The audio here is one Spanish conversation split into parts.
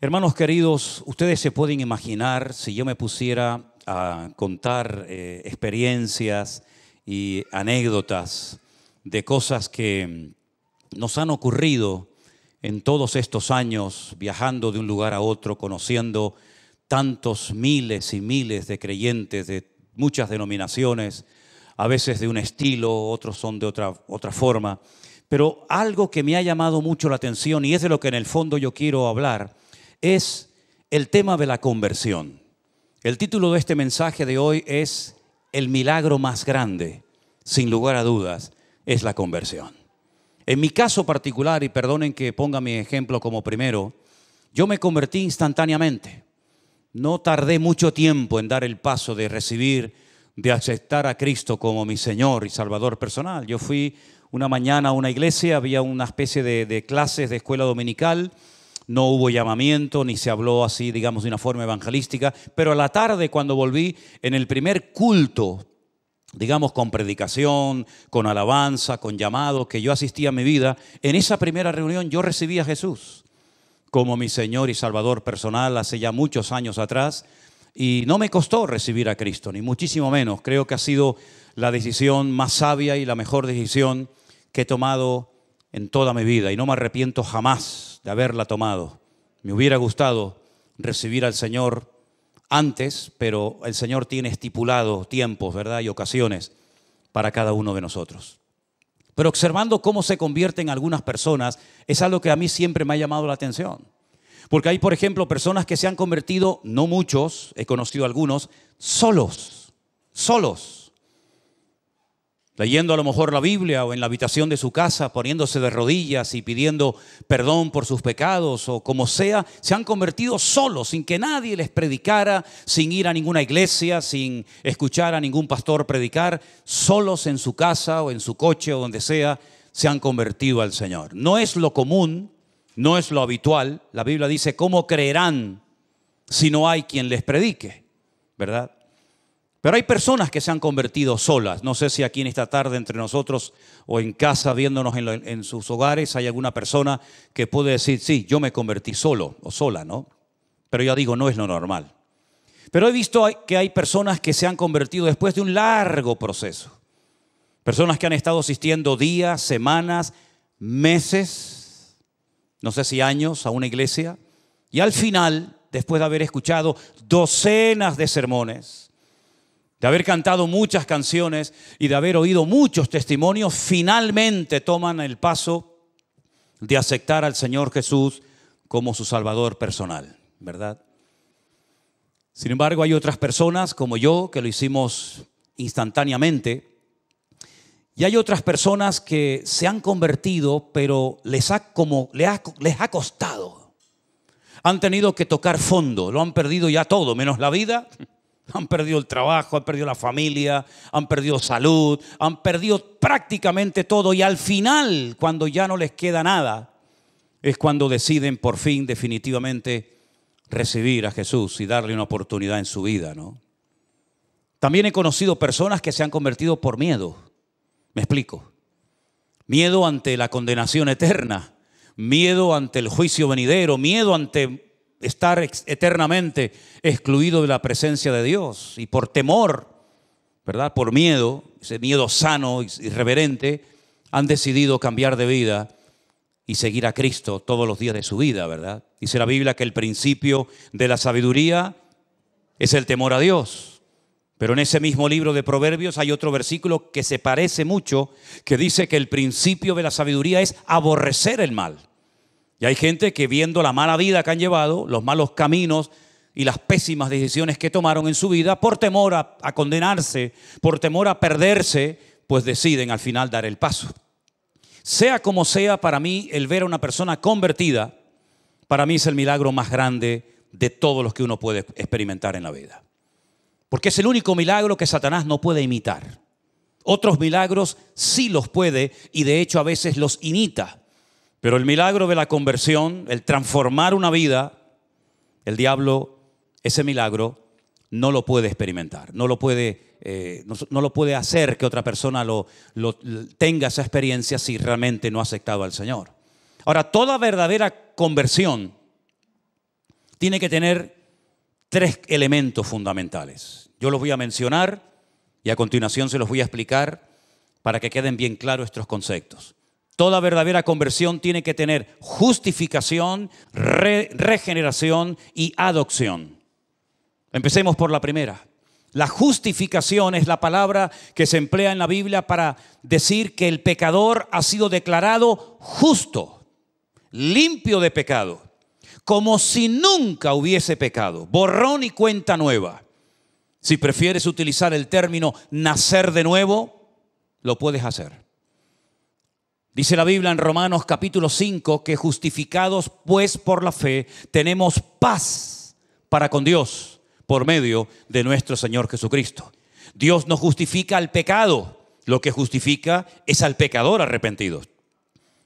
Hermanos queridos, ustedes se pueden imaginar si yo me pusiera a contar eh, experiencias y anécdotas de cosas que nos han ocurrido en todos estos años viajando de un lugar a otro, conociendo tantos miles y miles de creyentes de muchas denominaciones, a veces de un estilo, otros son de otra, otra forma. Pero algo que me ha llamado mucho la atención y es de lo que en el fondo yo quiero hablar, es el tema de la conversión. El título de este mensaje de hoy es El milagro más grande, sin lugar a dudas, es la conversión. En mi caso particular, y perdonen que ponga mi ejemplo como primero, yo me convertí instantáneamente. No tardé mucho tiempo en dar el paso de recibir, de aceptar a Cristo como mi Señor y Salvador personal. Yo fui una mañana a una iglesia, había una especie de, de clases de escuela dominical, no hubo llamamiento, ni se habló así, digamos, de una forma evangelística, pero a la tarde cuando volví, en el primer culto, digamos, con predicación, con alabanza, con llamado, que yo asistía a mi vida, en esa primera reunión yo recibí a Jesús como mi Señor y Salvador personal hace ya muchos años atrás, y no me costó recibir a Cristo, ni muchísimo menos. Creo que ha sido la decisión más sabia y la mejor decisión que he tomado en toda mi vida y no me arrepiento jamás de haberla tomado. Me hubiera gustado recibir al Señor antes, pero el Señor tiene estipulado tiempos, ¿verdad? Y ocasiones para cada uno de nosotros. Pero observando cómo se convierten algunas personas, es algo que a mí siempre me ha llamado la atención. Porque hay, por ejemplo, personas que se han convertido, no muchos, he conocido algunos, solos, solos leyendo a lo mejor la Biblia o en la habitación de su casa, poniéndose de rodillas y pidiendo perdón por sus pecados o como sea, se han convertido solos, sin que nadie les predicara, sin ir a ninguna iglesia, sin escuchar a ningún pastor predicar, solos en su casa o en su coche o donde sea, se han convertido al Señor. No es lo común, no es lo habitual. La Biblia dice, ¿cómo creerán si no hay quien les predique? ¿Verdad? Pero hay personas que se han convertido solas. No sé si aquí en esta tarde entre nosotros o en casa viéndonos en, sus hogares hay alguna persona que puede decir, sí, yo me convertí solo o sola, ¿no? Pero ya digo, no es lo normal. Pero he visto que hay personas que se han convertido después de un largo proceso. Personas que han estado asistiendo días, semanas, meses, no sé si años a una iglesia. Y al final, después de haber escuchado docenas de sermones, de haber cantado muchas canciones y de haber oído muchos testimonios, finalmente toman el paso de aceptar al Señor Jesús como su Salvador personal, ¿verdad? Sin embargo, hay otras personas como yo que lo hicimos instantáneamente. Y hay otras personas que se han convertido, pero les ha, como, les ha, les ha costado. Han tenido que tocar fondo, lo han perdido ya todo, menos la vida han perdido el trabajo, han perdido la familia, han perdido salud, han perdido prácticamente todo y al final, cuando ya no les queda nada, es cuando deciden por fin definitivamente recibir a Jesús y darle una oportunidad en su vida, ¿no? También he conocido personas que se han convertido por miedo. Me explico. Miedo ante la condenación eterna, miedo ante el juicio venidero, miedo ante estar eternamente excluido de la presencia de Dios y por temor, ¿verdad? Por miedo, ese miedo sano y reverente, han decidido cambiar de vida y seguir a Cristo todos los días de su vida, ¿verdad? Dice la Biblia que el principio de la sabiduría es el temor a Dios. Pero en ese mismo libro de Proverbios hay otro versículo que se parece mucho, que dice que el principio de la sabiduría es aborrecer el mal. Y hay gente que viendo la mala vida que han llevado, los malos caminos y las pésimas decisiones que tomaron en su vida, por temor a, condenarse, por temor a perderse, pues deciden al final dar el paso. Sea como sea, para mí el ver a una persona convertida, para mí es el milagro más grande de todos los que uno puede experimentar en la vida. Porque es el único milagro que Satanás no puede imitar. Otros milagros sí los puede y de hecho a veces los imita. Pero el milagro de la conversión, el transformar una vida, el diablo, ese milagro, no lo puede experimentar, no lo puede, eh, no, lo puede hacer que otra persona lo, tenga esa experiencia si realmente no ha aceptado al Señor. Ahora, toda verdadera conversión tiene que tener tres elementos fundamentales. Yo los voy a mencionar y a continuación se los voy a explicar para que queden bien claros estos conceptos. Toda verdadera conversión tiene que tener justificación, regeneración y adopción. Empecemos por la primera. La justificación es la palabra que se emplea en la Biblia para decir que el pecador ha sido declarado justo, limpio de pecado, como si nunca hubiese pecado, borrón y cuenta nueva. Si prefieres utilizar el término nacer de nuevo, lo puedes hacer. Dice la Biblia en Romanos capítulo 5 que justificados pues por la fe tenemos paz para con Dios por medio de nuestro Señor Jesucristo. Dios no justifica al pecado, lo que justifica es al pecador arrepentido.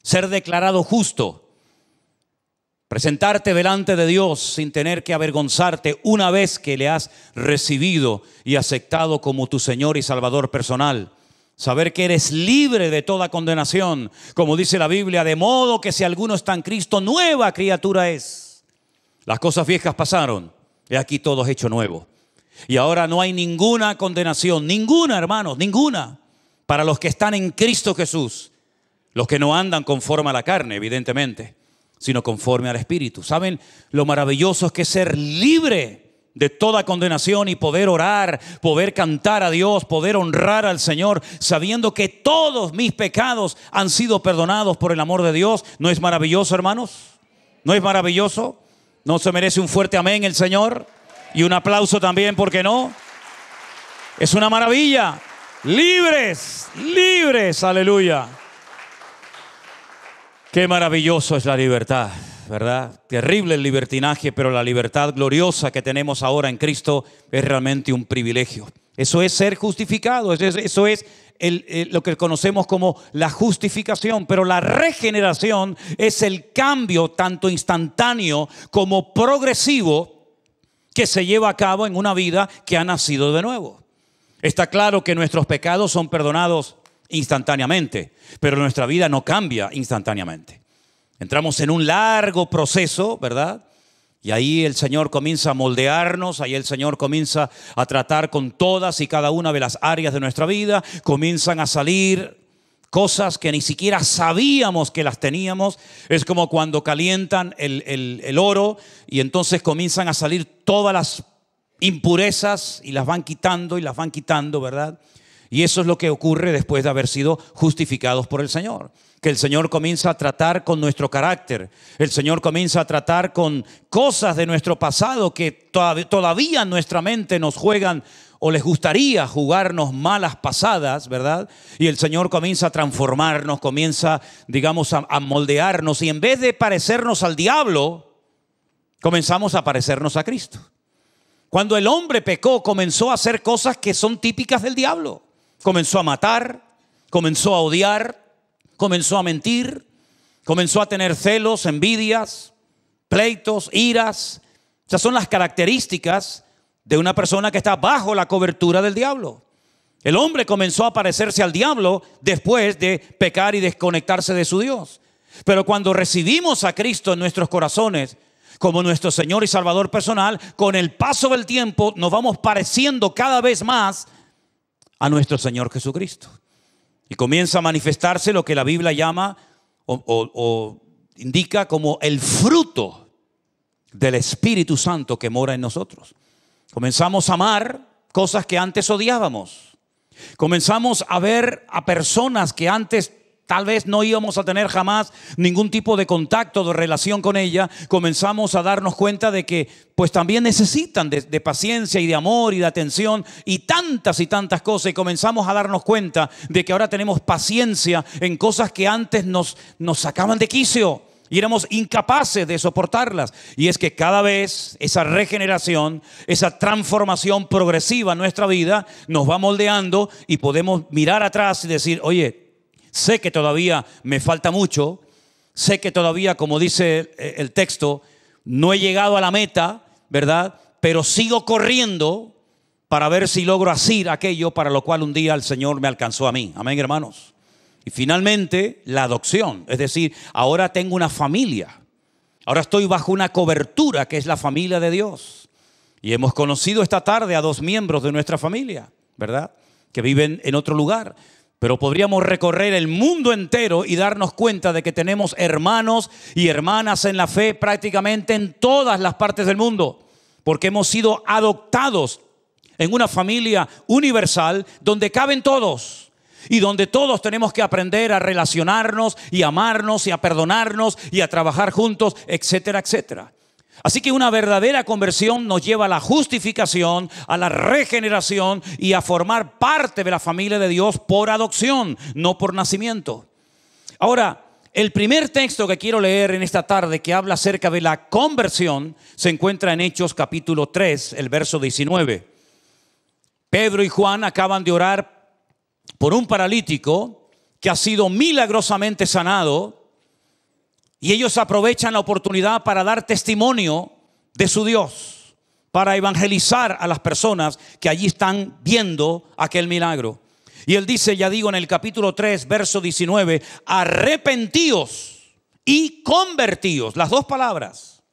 Ser declarado justo, presentarte delante de Dios sin tener que avergonzarte una vez que le has recibido y aceptado como tu Señor y Salvador personal. Saber que eres libre de toda condenación, como dice la Biblia, de modo que si alguno está en Cristo, nueva criatura es. Las cosas viejas pasaron He aquí todo es hecho nuevo. Y ahora no hay ninguna condenación, ninguna, hermanos, ninguna, para los que están en Cristo Jesús. Los que no andan conforme a la carne, evidentemente, sino conforme al Espíritu. ¿Saben lo maravilloso es que ser libre de toda condenación y poder orar, poder cantar a Dios, poder honrar al Señor, sabiendo que todos mis pecados han sido perdonados por el amor de Dios? ¿No es maravilloso, hermanos? ¿No es maravilloso? ¿No se merece un fuerte amén el Señor? Y un aplauso también, ¿por qué no? Es una maravilla. Libres, libres, aleluya. Qué maravilloso es la libertad, ¿verdad? Terrible el libertinaje, pero la libertad gloriosa que tenemos ahora en Cristo es realmente un privilegio. Eso es ser justificado, eso es lo que conocemos como la justificación, pero la regeneración es el cambio tanto instantáneo como progresivo que se lleva a cabo en una vida que ha nacido de nuevo. Está claro que nuestros pecados son perdonados instantáneamente, pero nuestra vida no cambia instantáneamente. Entramos en un largo proceso, ¿verdad? Y ahí el Señor comienza a moldearnos, ahí el Señor comienza a tratar con todas y cada una de las áreas de nuestra vida, comienzan a salir cosas que ni siquiera sabíamos que las teníamos. Es como cuando calientan el, oro y entonces comienzan a salir todas las impurezas y las van quitando y las van quitando, ¿verdad? Y eso es lo que ocurre después de haber sido justificados por el Señor que el Señor comienza a tratar con nuestro carácter. El Señor comienza a tratar con cosas de nuestro pasado que todavía en nuestra mente nos juegan o les gustaría jugarnos malas pasadas, ¿verdad? Y el Señor comienza a transformarnos, comienza, digamos, a, a moldearnos y en vez de parecernos al diablo, comenzamos a parecernos a Cristo. Cuando el hombre pecó, comenzó a hacer cosas que son típicas del diablo. Comenzó a matar, comenzó a odiar, comenzó a mentir, comenzó a tener celos, envidias, pleitos, iras. Esas son las características de una persona que está bajo la cobertura del diablo. El hombre comenzó a parecerse al diablo después de pecar y desconectarse de su Dios. Pero cuando recibimos a Cristo en nuestros corazones como nuestro Señor y Salvador personal, con el paso del tiempo nos vamos pareciendo cada vez más a nuestro Señor Jesucristo. Y comienza a manifestarse lo que la Biblia llama o, indica como el fruto del Espíritu Santo que mora en nosotros. Comenzamos a amar cosas que antes odiábamos. Comenzamos a ver a personas que antes tal vez no íbamos a tener jamás ningún tipo de contacto, de relación con ella, comenzamos a darnos cuenta de que pues también necesitan de, paciencia y de amor y de atención y tantas y tantas cosas y comenzamos a darnos cuenta de que ahora tenemos paciencia en cosas que antes nos, nos sacaban de quicio y éramos incapaces de soportarlas. Y es que cada vez esa regeneración, esa transformación progresiva en nuestra vida nos va moldeando y podemos mirar atrás y decir, oye, Sé que todavía me falta mucho, sé que todavía, como dice el texto, no he llegado a la meta, ¿verdad? Pero sigo corriendo para ver si logro asir aquello para lo cual un día el Señor me alcanzó a mí. Amén, hermanos. Y finalmente, la adopción, es decir, ahora tengo una familia. Ahora estoy bajo una cobertura que es la familia de Dios. Y hemos conocido esta tarde a dos miembros de nuestra familia, ¿verdad? Que viven en otro lugar. Pero podríamos recorrer el mundo entero y darnos cuenta de que tenemos hermanos y hermanas en la fe prácticamente en todas las partes del mundo. Porque hemos sido adoptados en una familia universal donde caben todos y donde todos tenemos que aprender a relacionarnos y amarnos y a perdonarnos y a trabajar juntos, etcétera, etcétera. Así que una verdadera conversión nos lleva a la justificación, a la regeneración y a formar parte de la familia de Dios por adopción, no por nacimiento. Ahora, el primer texto que quiero leer en esta tarde que habla acerca de la conversión se encuentra en Hechos capítulo 3, el verso 19. Pedro y Juan acaban de orar por un paralítico que ha sido milagrosamente sanado y ellos aprovechan la oportunidad para dar testimonio de su Dios, para evangelizar a las personas que allí están viendo aquel milagro. Y él dice, ya digo en el capítulo 3, verso 19, arrepentíos y convertíos, las dos palabras.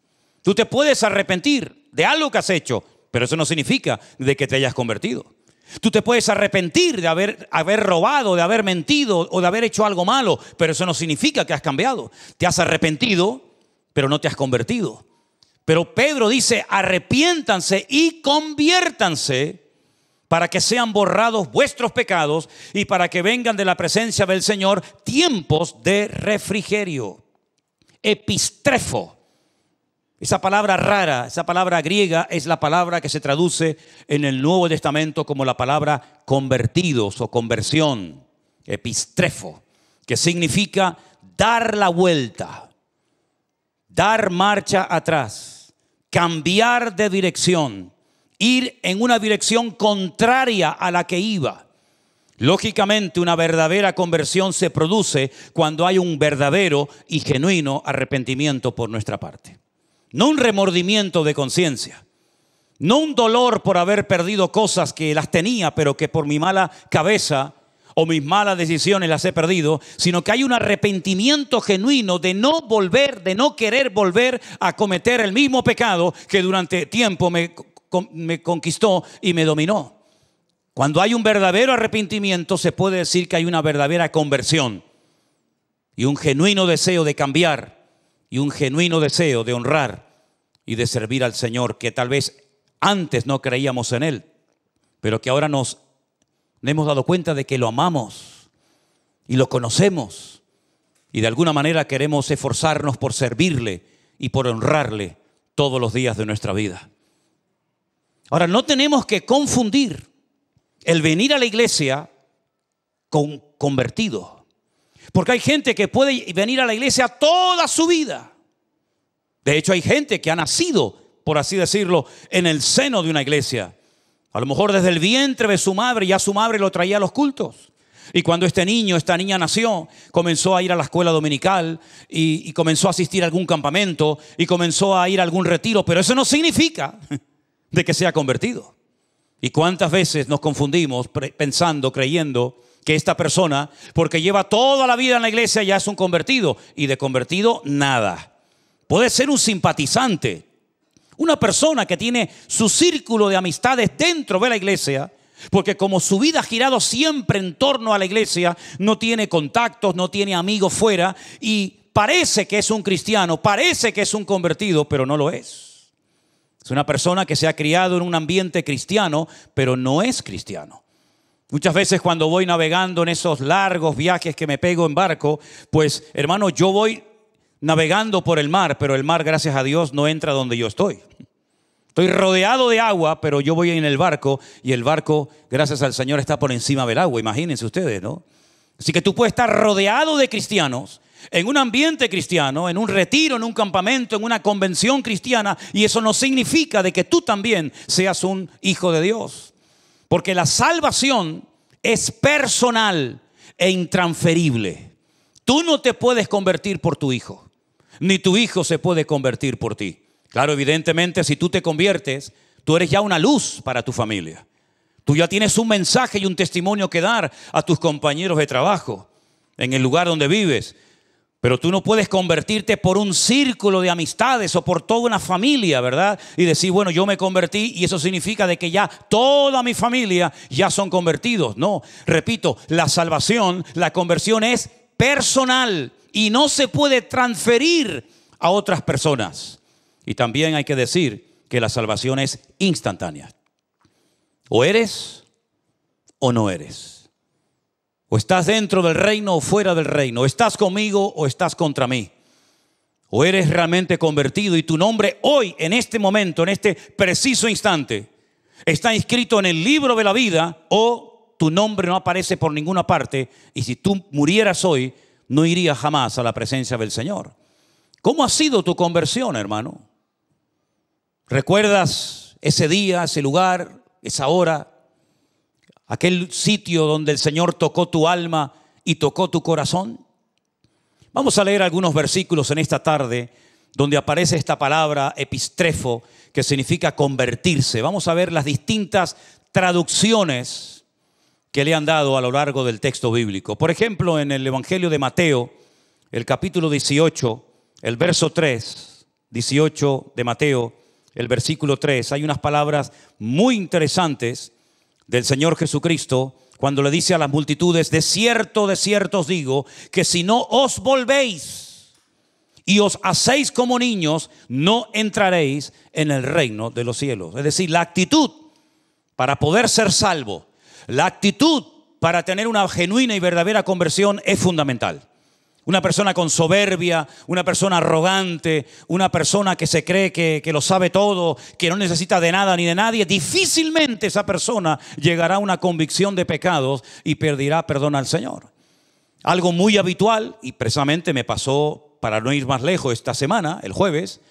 Tú te puedes arrepentir de algo que has hecho, pero eso no significa de que te hayas convertido. Tú te puedes arrepentir de haber, haber, robado, de haber mentido o de haber hecho algo malo, pero eso no significa que has cambiado. Te has arrepentido, pero no te has convertido. Pero Pedro dice, arrepiéntanse y conviértanse para que sean borrados vuestros pecados y para que vengan de la presencia del Señor tiempos de refrigerio. Epistrefo esa palabra rara, esa palabra griega es la palabra que se traduce en el Nuevo Testamento como la palabra convertidos o conversión, epistrefo, que significa dar la vuelta, dar marcha atrás, cambiar de dirección, ir en una dirección contraria a la que iba. Lógicamente, una verdadera conversión se produce cuando hay un verdadero y genuino arrepentimiento por nuestra parte. No un remordimiento de conciencia. No un dolor por haber perdido cosas que las tenía, pero que por mi mala cabeza o mis malas decisiones las he perdido, sino que hay un arrepentimiento genuino de no volver, de no querer volver a cometer el mismo pecado que durante tiempo me, conquistó y me dominó. Cuando hay un verdadero arrepentimiento se puede decir que hay una verdadera conversión y un genuino deseo de cambiar y un genuino deseo de honrar y de servir al Señor que tal vez antes no creíamos en Él, pero que ahora nos hemos dado cuenta de que lo amamos y lo conocemos y de alguna manera queremos esforzarnos por servirle y por honrarle todos los días de nuestra vida. Ahora, no tenemos que confundir el venir a la iglesia con convertido. Porque hay gente que puede venir a la iglesia toda su vida. De hecho, hay gente que ha nacido, por así decirlo, en el seno de una iglesia. A lo mejor desde el vientre de su madre, ya su madre lo traía a los cultos. Y cuando este niño, esta niña nació, comenzó a ir a la escuela dominical y, comenzó a asistir a algún campamento y comenzó a ir a algún retiro, pero eso no significa de que sea convertido. ¿Y cuántas veces nos confundimos pensando, creyendo que esta persona, porque lleva toda la vida en la iglesia, ya es un convertido. Y de convertido, nada. Puede ser un simpatizante, una persona que tiene su círculo de amistades dentro de la iglesia, porque como su vida ha girado siempre en torno a la iglesia, no tiene contactos, no tiene amigos fuera y parece que es un cristiano, parece que es un convertido, pero no lo es. Es una persona que se ha criado en un ambiente cristiano, pero no es cristiano. Muchas veces cuando voy navegando en esos largos viajes que me pego en barco, pues hermano, yo voy navegando por el mar, pero el mar, gracias a Dios, no entra donde yo estoy. Estoy rodeado de agua, pero yo voy en el barco y el barco, gracias al Señor, está por encima del agua. Imagínense ustedes, ¿no? Así que tú puedes estar rodeado de cristianos, en un ambiente cristiano, en un retiro, en un campamento, en una convención cristiana, y eso no significa de que tú también seas un hijo de Dios. Porque la salvación es personal e intransferible. Tú no te puedes convertir por tu hijo, ni tu hijo se puede convertir por ti. Claro, evidentemente, si tú te conviertes, tú eres ya una luz para tu familia. Tú ya tienes un mensaje y un testimonio que dar a tus compañeros de trabajo, en el lugar donde vives. Pero tú no puedes convertirte por un círculo de amistades o por toda una familia, ¿verdad? Y decir, bueno, yo me convertí y eso significa de que ya toda mi familia ya son convertidos. No, repito, la salvación, la conversión es personal y no se puede transferir a otras personas. Y también hay que decir que la salvación es instantánea. O eres o no eres. O estás dentro del reino o fuera del reino. O estás conmigo o estás contra mí. O eres realmente convertido y tu nombre hoy, en este momento, en este preciso instante, está inscrito en el libro de la vida o tu nombre no aparece por ninguna parte y si tú murieras hoy, no irías jamás a la presencia del Señor. ¿Cómo ha sido tu conversión, hermano? ¿Recuerdas ese día, ese lugar, esa hora? Aquel sitio donde el Señor tocó tu alma y tocó tu corazón? Vamos a leer algunos versículos en esta tarde donde aparece esta palabra epistrefo que significa convertirse. Vamos a ver las distintas traducciones que le han dado a lo largo del texto bíblico. Por ejemplo, en el Evangelio de Mateo, el capítulo 18, el verso 3, 18 de Mateo, el versículo 3, hay unas palabras muy interesantes del Señor Jesucristo cuando le dice a las multitudes, de cierto, de cierto os digo, que si no os volvéis y os hacéis como niños, no entraréis en el reino de los cielos. Es decir, la actitud para poder ser salvo, la actitud para tener una genuina y verdadera conversión es fundamental. Una persona con soberbia, una persona arrogante, una persona que se cree que, lo sabe todo, que no necesita de nada ni de nadie, difícilmente esa persona llegará a una convicción de pecados y pedirá perdón al Señor. Algo muy habitual, y precisamente me pasó, para no ir más lejos, esta semana, el jueves,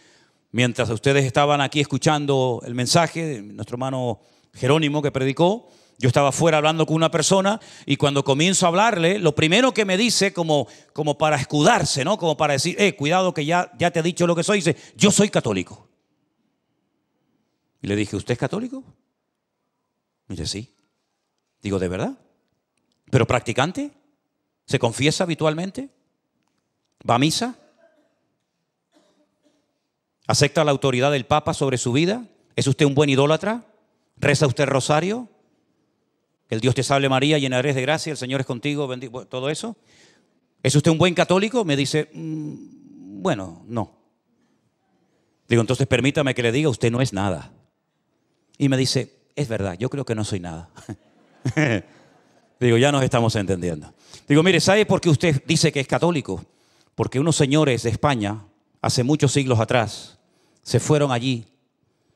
mientras ustedes estaban aquí escuchando el mensaje de nuestro hermano Jerónimo que predicó, yo estaba fuera hablando con una persona y cuando comienzo a hablarle, lo primero que me dice, como, como para escudarse, ¿no? Como para decir, eh, cuidado que ya, ya te he dicho lo que soy, dice, yo soy católico. Y le dije, ¿usted es católico? Y dice, sí. Digo, ¿de verdad? ¿Pero practicante? ¿Se confiesa habitualmente? ¿Va a misa? ¿Acepta la autoridad del Papa sobre su vida? ¿Es usted un buen idólatra? ¿Reza usted rosario? El Dios te salve María, llena de gracia, el Señor es contigo, todo eso. ¿Es usted un buen católico? Me dice, mm, bueno, no. Digo, entonces permítame que le diga, usted no es nada. Y me dice, es verdad, yo creo que no soy nada. Digo, ya nos estamos entendiendo. Digo, mire, ¿sabe por qué usted dice que es católico? Porque unos señores de España, hace muchos siglos atrás, se fueron allí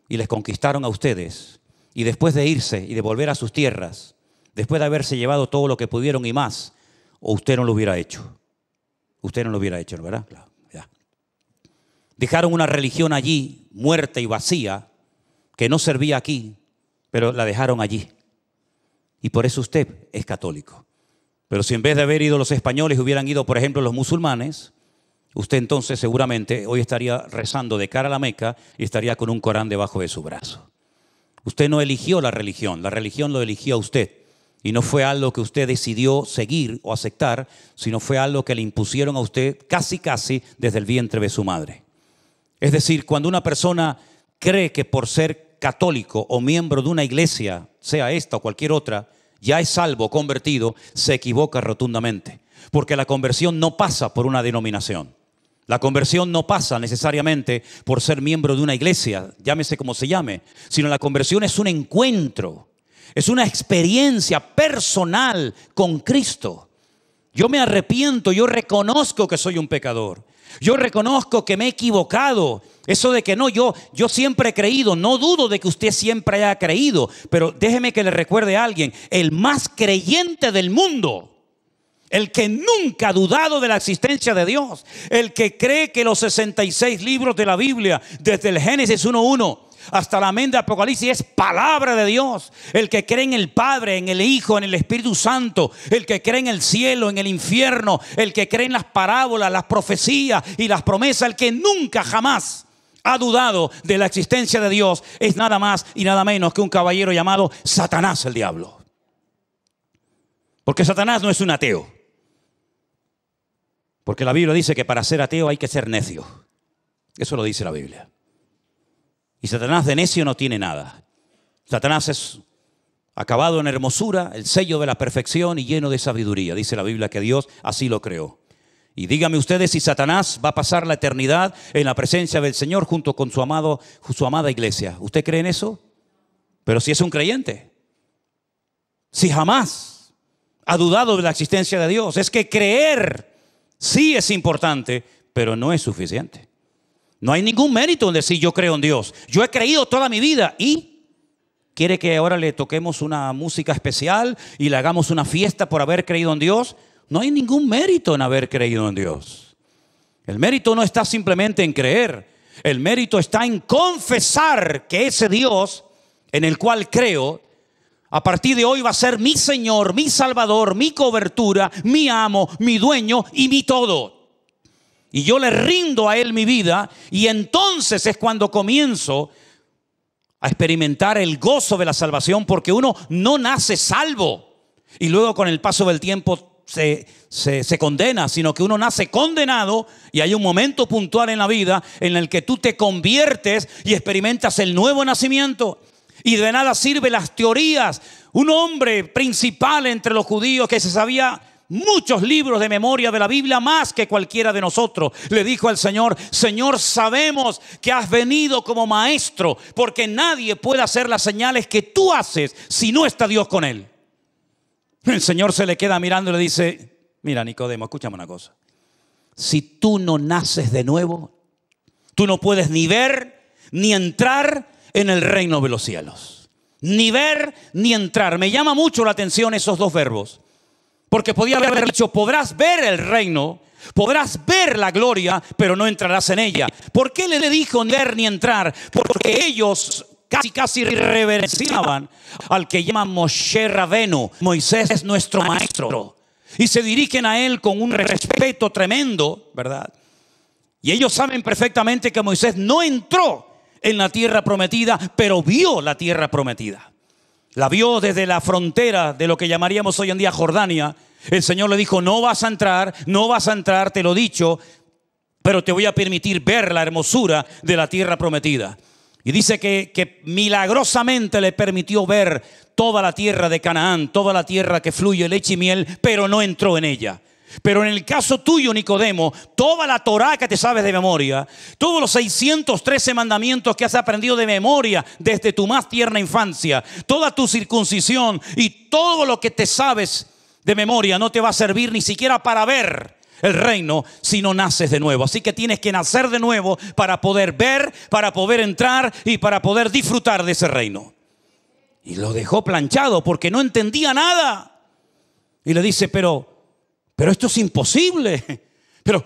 y les conquistaron a ustedes. Y después de irse y de volver a sus tierras, después de haberse llevado todo lo que pudieron y más, o usted no lo hubiera hecho. Usted no lo hubiera hecho, ¿verdad? Claro, ya. Dejaron una religión allí, muerta y vacía, que no servía aquí, pero la dejaron allí. Y por eso usted es católico. Pero si en vez de haber ido los españoles hubieran ido, por ejemplo, los musulmanes, usted entonces seguramente hoy estaría rezando de cara a la Meca y estaría con un Corán debajo de su brazo. Usted no eligió la religión, la religión lo eligió a usted. Y no fue algo que usted decidió seguir o aceptar, sino fue algo que le impusieron a usted casi, casi desde el vientre de su madre. Es decir, cuando una persona cree que por ser católico o miembro de una iglesia, sea esta o cualquier otra, ya es salvo, convertido, se equivoca rotundamente. Porque la conversión no pasa por una denominación. La conversión no pasa necesariamente por ser miembro de una iglesia, llámese como se llame, sino la conversión es un encuentro es una experiencia personal con Cristo. Yo me arrepiento, yo reconozco que soy un pecador. Yo reconozco que me he equivocado. Eso de que no, yo, yo siempre he creído, no dudo de que usted siempre haya creído, pero déjeme que le recuerde a alguien, el más creyente del mundo, el que nunca ha dudado de la existencia de Dios, el que cree que los 66 libros de la Biblia, desde el Génesis 1.1, hasta la mente de Apocalipsis es palabra de Dios. El que cree en el Padre, en el Hijo, en el Espíritu Santo, el que cree en el cielo, en el infierno, el que cree en las parábolas, las profecías y las promesas, el que nunca jamás ha dudado de la existencia de Dios, es nada más y nada menos que un caballero llamado Satanás el diablo. Porque Satanás no es un ateo. Porque la Biblia dice que para ser ateo hay que ser necio. Eso lo dice la Biblia. Y Satanás de necio no tiene nada. Satanás es acabado en hermosura, el sello de la perfección y lleno de sabiduría. Dice la Biblia que Dios así lo creó. Y dígame ustedes si Satanás va a pasar la eternidad en la presencia del Señor junto con su, amado, su amada iglesia. ¿Usted cree en eso? Pero si es un creyente, si jamás ha dudado de la existencia de Dios, es que creer sí es importante, pero no es suficiente. No hay ningún mérito en decir yo creo en Dios. Yo he creído toda mi vida y quiere que ahora le toquemos una música especial y le hagamos una fiesta por haber creído en Dios. No hay ningún mérito en haber creído en Dios. El mérito no está simplemente en creer. El mérito está en confesar que ese Dios en el cual creo, a partir de hoy va a ser mi Señor, mi Salvador, mi cobertura, mi amo, mi dueño y mi todo. Y yo le rindo a Él mi vida y entonces es cuando comienzo a experimentar el gozo de la salvación porque uno no nace salvo y luego con el paso del tiempo se, se, condena, sino que uno nace condenado y hay un momento puntual en la vida en el que tú te conviertes y experimentas el nuevo nacimiento. Y de nada sirve las teorías. Un hombre principal entre los judíos que se sabía muchos libros de memoria de la Biblia más que cualquiera de nosotros. Le dijo al Señor, Señor, sabemos que has venido como maestro, porque nadie puede hacer las señales que tú haces si no está Dios con él. El Señor se le queda mirando y le dice, mira Nicodemo, escúchame una cosa. Si tú no naces de nuevo, tú no puedes ni ver ni entrar en el reino de los cielos. Ni ver ni entrar. Me llama mucho la atención esos dos verbos. Porque podía haber dicho, podrás ver el reino, podrás ver la gloria, pero no entrarás en ella. ¿Por qué le dijo ni ver ni entrar? Porque ellos casi casi reverenciaban al que llaman Moshe Rabenu. Moisés es nuestro maestro. Y se dirigen a él con un respeto tremendo, ¿verdad? Y ellos saben perfectamente que Moisés no entró en la tierra prometida, pero vio la tierra prometida. La vio desde la frontera de lo que llamaríamos hoy en día Jordania. El Señor le dijo, no vas a entrar, no vas a entrar, te lo he dicho, pero te voy a permitir ver la hermosura de la tierra prometida. Y dice que, que, milagrosamente le permitió ver toda la tierra de Canaán, toda la tierra que fluye leche y miel, pero no entró en ella. Pero en el caso tuyo, Nicodemo, toda la Torah que te sabes de memoria, todos los 613 mandamientos que has aprendido de memoria desde tu más tierna infancia, toda tu circuncisión y todo lo que te sabes de memoria no te va a servir ni siquiera para ver el reino si no naces de nuevo. Así que tienes que nacer de nuevo para poder ver, para poder entrar y para poder disfrutar de ese reino. Y lo dejó planchado porque no entendía nada. Y le dice, pero pero esto es imposible. Pero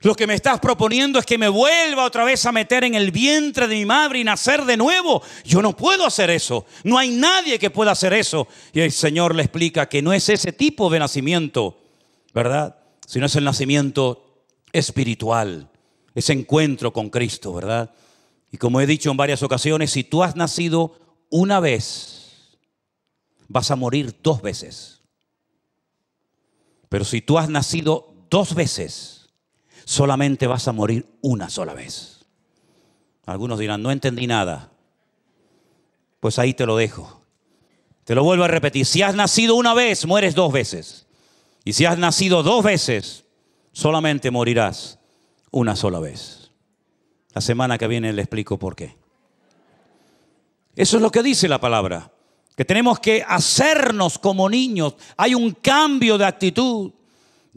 lo que me estás proponiendo es que me vuelva otra vez a meter en el vientre de mi madre y nacer de nuevo. Yo no puedo hacer eso. No hay nadie que pueda hacer eso. Y el Señor le explica que no es ese tipo de nacimiento, ¿verdad? Sino es el nacimiento espiritual, ese encuentro con Cristo, ¿verdad? Y como he dicho en varias ocasiones, si tú has nacido una vez, vas a morir dos veces. Pero si tú has nacido dos veces, solamente vas a morir una sola vez. Algunos dirán, no entendí nada. Pues ahí te lo dejo. Te lo vuelvo a repetir. Si has nacido una vez, mueres dos veces. Y si has nacido dos veces, solamente morirás una sola vez. La semana que viene le explico por qué. Eso es lo que dice la palabra que tenemos que hacernos como niños. Hay un cambio de actitud.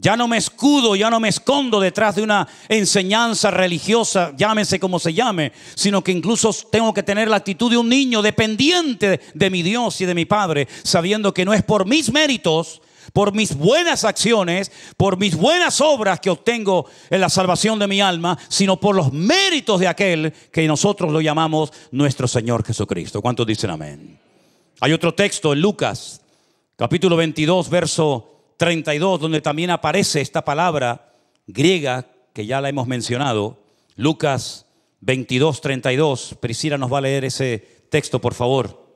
Ya no me escudo, ya no me escondo detrás de una enseñanza religiosa, llámese como se llame, sino que incluso tengo que tener la actitud de un niño dependiente de mi Dios y de mi Padre, sabiendo que no es por mis méritos, por mis buenas acciones, por mis buenas obras que obtengo en la salvación de mi alma, sino por los méritos de aquel que nosotros lo llamamos nuestro Señor Jesucristo. ¿Cuántos dicen amén? Hay otro texto en Lucas, capítulo 22, verso 32, donde también aparece esta palabra griega que ya la hemos mencionado. Lucas 22, 32. Priscila nos va a leer ese texto, por favor.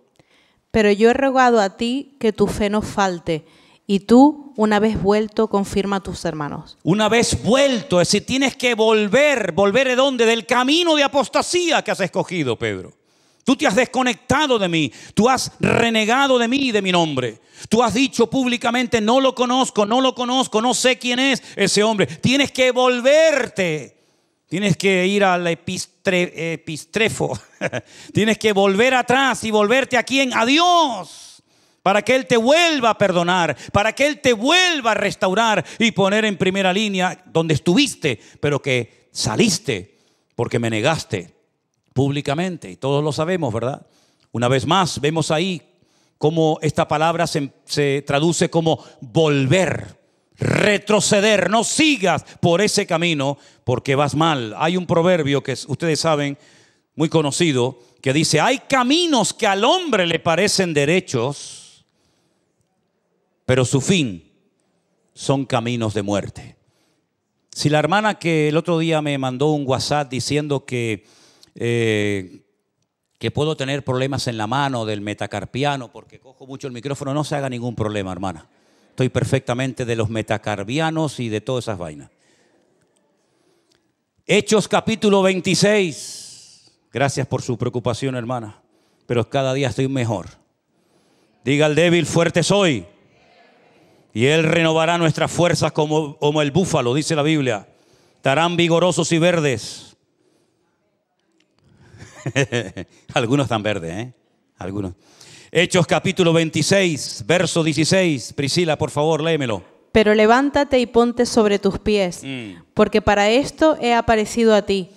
Pero yo he rogado a ti que tu fe no falte, Y tú, una vez vuelto, confirma a tus hermanos. Una vez vuelto, es decir, tienes que volver, volver de dónde? Del camino de apostasía que has escogido, Pedro. Tú te has desconectado de mí, tú has renegado de mí y de mi nombre. Tú has dicho públicamente, no lo conozco, no lo conozco, no sé quién es ese hombre. Tienes que volverte. Tienes que ir al epistrefo. Tienes que volver atrás y volverte a quién? A Dios. Para que Él te vuelva a perdonar, para que Él te vuelva a restaurar y poner en primera línea donde estuviste, pero que saliste porque me negaste públicamente. Y todos lo sabemos, ¿verdad? Una vez más, vemos ahí cómo esta palabra se, traduce como volver, retroceder. No sigas por ese camino porque vas mal. Hay un proverbio que ustedes saben, muy conocido, que dice, hay caminos que al hombre le parecen derechos, pero su fin son caminos de muerte. Si la hermana que el otro día me mandó un WhatsApp diciendo que eh, que puedo tener problemas en la mano del metacarpiano porque cojo mucho el micrófono, no se haga ningún problema, hermana. Estoy perfectamente de los metacarbianos y de todas esas vainas. Hechos capítulo 26. Gracias por su preocupación, hermana. Pero cada día estoy mejor. Diga al débil, fuerte soy. Y Él renovará nuestras fuerzas como, como el búfalo, dice la Biblia. Estarán vigorosos y verdes Algunos están verdes, ¿eh? Algunos. Hechos capítulo 26, verso 16. Priscila, por favor, léemelo. Pero levántate y ponte sobre tus pies, mm. porque para esto he aparecido a ti,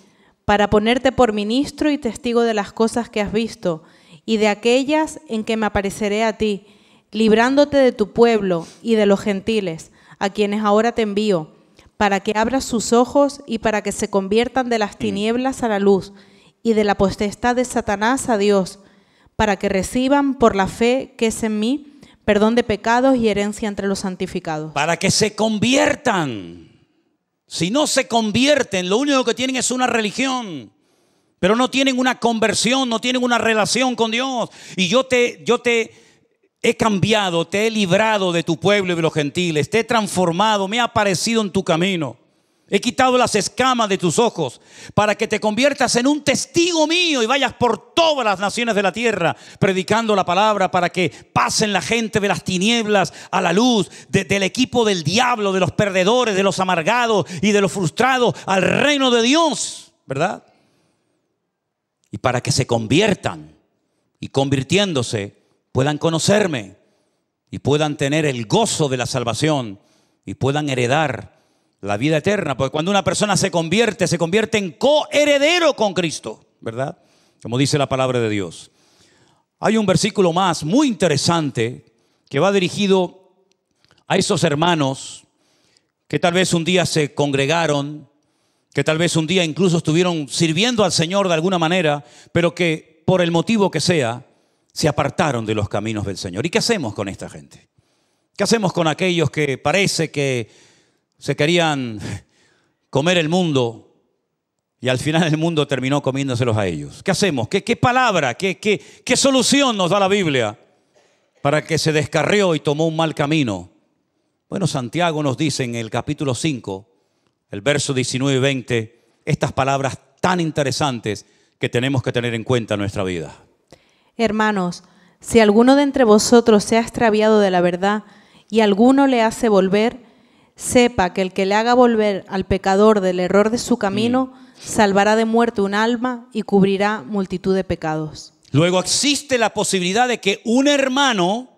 para ponerte por ministro y testigo de las cosas que has visto y de aquellas en que me apareceré a ti, librándote de tu pueblo y de los gentiles, a quienes ahora te envío, para que abras sus ojos y para que se conviertan de las mm. tinieblas a la luz y de la potestad de Satanás a Dios, para que reciban por la fe que es en mí perdón de pecados y herencia entre los santificados. Para que se conviertan. Si no se convierten, lo único que tienen es una religión, pero no tienen una conversión, no tienen una relación con Dios. Y yo te, yo te he cambiado, te he librado de tu pueblo y de los gentiles, te he transformado, me he aparecido en tu camino. He quitado las escamas de tus ojos para que te conviertas en un testigo mío y vayas por todas las naciones de la tierra predicando la palabra para que pasen la gente de las tinieblas a la luz, del equipo del diablo, de los perdedores, de los amargados y de los frustrados al reino de Dios, ¿verdad? Y para que se conviertan y convirtiéndose puedan conocerme y puedan tener el gozo de la salvación y puedan heredar la vida eterna, porque cuando una persona se convierte, se convierte en coheredero con Cristo, ¿verdad? Como dice la palabra de Dios. Hay un versículo más muy interesante que va dirigido a esos hermanos que tal vez un día se congregaron, que tal vez un día incluso estuvieron sirviendo al Señor de alguna manera, pero que por el motivo que sea, se apartaron de los caminos del Señor. ¿Y qué hacemos con esta gente? ¿Qué hacemos con aquellos que parece que se querían comer el mundo y al final el mundo terminó comiéndoselos a ellos. ¿Qué hacemos? ¿Qué, qué palabra, qué, qué, qué solución nos da la Biblia para que se descarrió y tomó un mal camino? Bueno, Santiago nos dice en el capítulo 5, el verso 19 y 20, estas palabras tan interesantes que tenemos que tener en cuenta en nuestra vida. Hermanos, si alguno de entre vosotros se ha extraviado de la verdad y alguno le hace volver, sepa que el que le haga volver al pecador del error de su camino, mm. salvará de muerte un alma y cubrirá multitud de pecados. Luego existe la posibilidad de que un hermano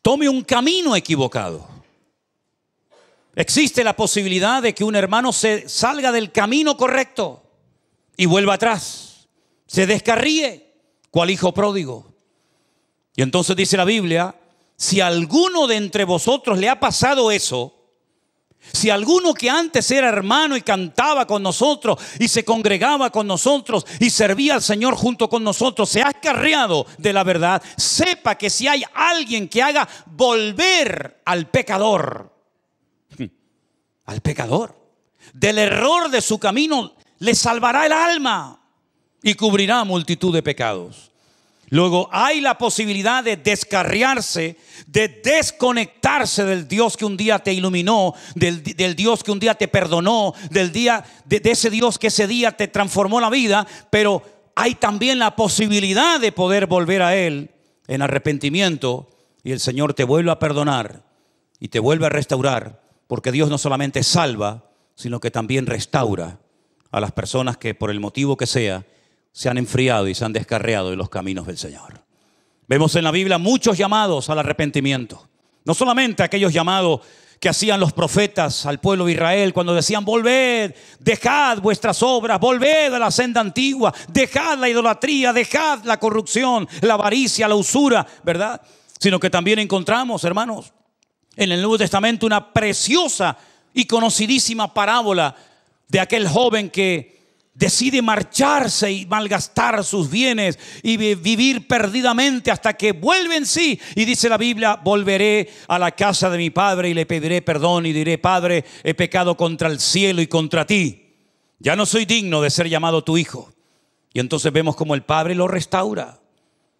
tome un camino equivocado. Existe la posibilidad de que un hermano se salga del camino correcto y vuelva atrás, se descarríe, cual hijo pródigo. Y entonces dice la Biblia si alguno de entre vosotros le ha pasado eso, si alguno que antes era hermano y cantaba con nosotros y se congregaba con nosotros y servía al Señor junto con nosotros, se ha escarriado de la verdad, sepa que si hay alguien que haga volver al pecador, al pecador, del error de su camino, le salvará el alma y cubrirá multitud de pecados. Luego hay la posibilidad de descarriarse, de desconectarse del Dios que un día te iluminó, del, Dios que un día te perdonó, del día de, de ese Dios que ese día te transformó la vida, pero hay también la posibilidad de poder volver a Él en arrepentimiento y el Señor te vuelve a perdonar y te vuelve a restaurar, porque Dios no solamente salva, sino que también restaura a las personas que por el motivo que sea se han enfriado y se han descarreado de los caminos del Señor. Vemos en la Biblia muchos llamados al arrepentimiento. No solamente aquellos llamados que hacían los profetas al pueblo de Israel cuando decían, volved, dejad vuestras obras, volved a la senda antigua, dejad la idolatría, dejad la corrupción, la avaricia, la usura, ¿verdad? Sino que también encontramos, hermanos, en el Nuevo Testamento una preciosa y conocidísima parábola de aquel joven que decide marcharse y malgastar sus bienes y vivir perdidamente hasta que vuelve en sí. Y dice la Biblia, volveré a la casa de mi padre y le pediré perdón y diré, Padre, he pecado contra el cielo y contra ti. Ya no soy digno de ser llamado tu hijo. Y entonces vemos como el padre lo restaura.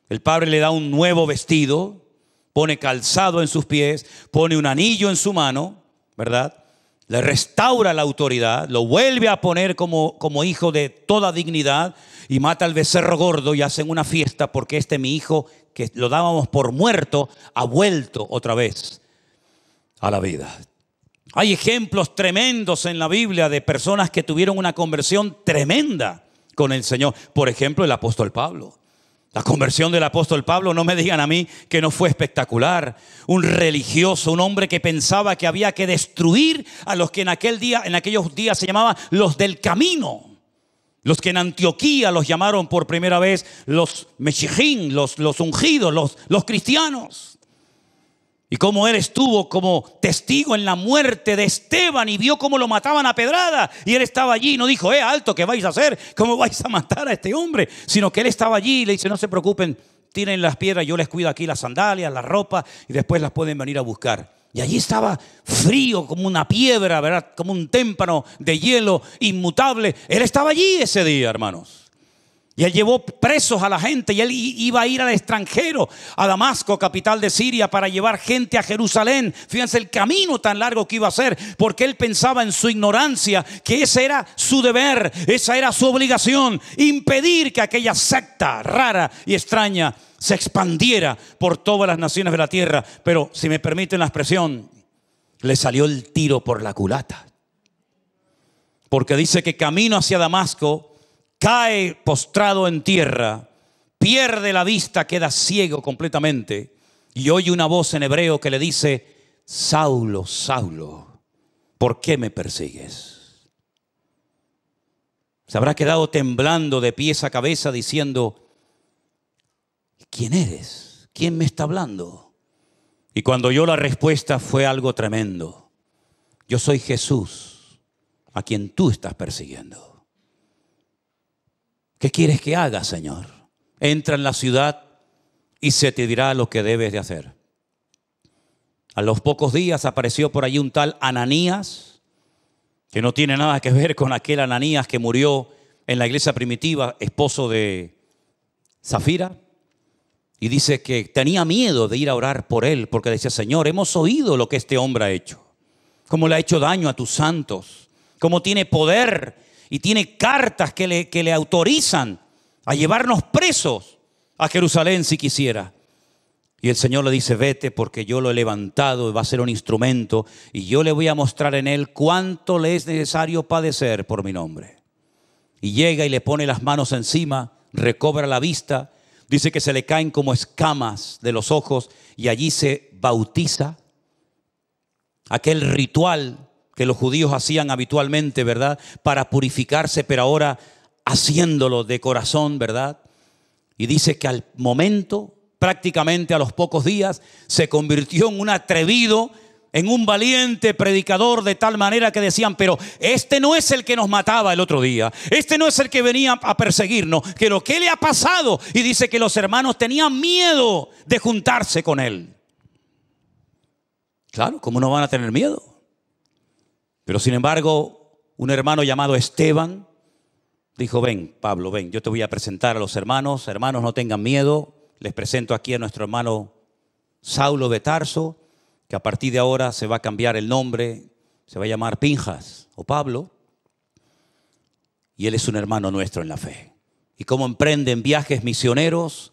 El padre le da un nuevo vestido, pone calzado en sus pies, pone un anillo en su mano, ¿verdad? Le restaura la autoridad, lo vuelve a poner como, como hijo de toda dignidad y mata al becerro gordo y hacen una fiesta porque este mi hijo que lo dábamos por muerto ha vuelto otra vez a la vida. Hay ejemplos tremendos en la Biblia de personas que tuvieron una conversión tremenda con el Señor. Por ejemplo, el apóstol Pablo. La conversión del apóstol Pablo, no me digan a mí que no fue espectacular. Un religioso, un hombre que pensaba que había que destruir a los que en aquel día, en aquellos días se llamaban los del camino. Los que en Antioquía los llamaron por primera vez los mechijín, los, los ungidos, los, los cristianos. Y cómo él estuvo como testigo en la muerte de Esteban y vio cómo lo mataban a pedrada. Y él estaba allí y no dijo, eh, alto, ¿qué vais a hacer? ¿Cómo vais a matar a este hombre? Sino que él estaba allí y le dice, no se preocupen, tiren las piedras, yo les cuido aquí las sandalias, la ropa y después las pueden venir a buscar. Y allí estaba frío como una piedra, ¿verdad? Como un témpano de hielo inmutable. Él estaba allí ese día, hermanos. Y él llevó presos a la gente y él iba a ir al extranjero, a Damasco, capital de Siria, para llevar gente a Jerusalén. Fíjense el camino tan largo que iba a ser, porque él pensaba en su ignorancia que ese era su deber, esa era su obligación, impedir que aquella secta rara y extraña se expandiera por todas las naciones de la tierra. Pero si me permiten la expresión, le salió el tiro por la culata. Porque dice que camino hacia Damasco, cae postrado en tierra, pierde la vista, queda ciego completamente y oye una voz en hebreo que le dice, Saulo, Saulo, ¿por qué me persigues? Se habrá quedado temblando de pies a cabeza diciendo, ¿quién eres? ¿Quién me está hablando? Y cuando oyó la respuesta fue algo tremendo. Yo soy Jesús, a quien tú estás persiguiendo. ¿Qué quieres que haga, Señor? Entra en la ciudad y se te dirá lo que debes de hacer. A los pocos días apareció por allí un tal Ananías, que no tiene nada que ver con aquel Ananías que murió en la iglesia primitiva, esposo de Zafira. Y dice que tenía miedo de ir a orar por él, porque decía, Señor, hemos oído lo que este hombre ha hecho, cómo le ha hecho daño a tus santos, cómo tiene poder y tiene cartas que le, que le autorizan a llevarnos presos a Jerusalén si quisiera. Y el Señor le dice, vete porque yo lo he levantado, va a ser un instrumento y yo le voy a mostrar en él cuánto le es necesario padecer por mi nombre. Y llega y le pone las manos encima, recobra la vista, dice que se le caen como escamas de los ojos y allí se bautiza. Aquel ritual que los judíos hacían habitualmente, ¿verdad? Para purificarse, pero ahora haciéndolo de corazón, ¿verdad? Y dice que al momento, prácticamente a los pocos días, se convirtió en un atrevido, en un valiente predicador de tal manera que decían, pero este no es el que nos mataba el otro día, este no es el que venía a perseguirnos, que lo que le ha pasado, y dice que los hermanos tenían miedo de juntarse con él. Claro, ¿cómo no van a tener miedo? Pero sin embargo, un hermano llamado Esteban dijo, ven, Pablo, ven, yo te voy a presentar a los hermanos, hermanos, no tengan miedo, les presento aquí a nuestro hermano Saulo de Tarso, que a partir de ahora se va a cambiar el nombre, se va a llamar Pinjas o Pablo, y él es un hermano nuestro en la fe. Y cómo emprenden viajes misioneros,